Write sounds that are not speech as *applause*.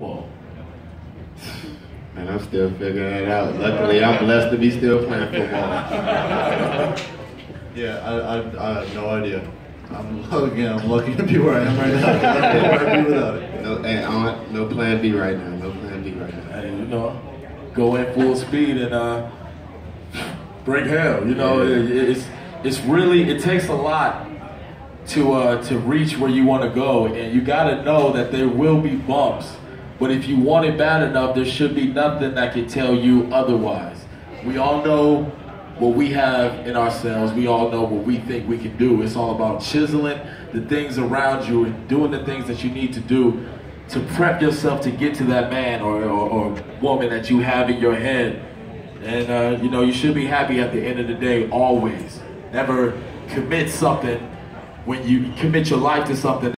football? And I'm still figuring it out. Luckily, I'm blessed to be still playing football. *laughs* Yeah, I, I, I have no idea. I'm again, I'm lucky to be where I am right now. I don't know be without it. No, and on, no plan B right now. No plan B right now. Hey, you know, go in full speed and uh, break hell. You know, Yeah. it, it's it's really it takes a lot to uh, to reach where you want to go, and you got to know that there will be bumps. But if you want it bad enough, there should be nothing that can tell you otherwise. We all know what we have in ourselves. We all know what we think we can do. It's all about chiseling the things around you and doing the things that you need to do to prep yourself to get to that man or, or, or woman that you have in your head. And uh, you know, you should be happy at the end of the day always. Never commit something when you commit your life to something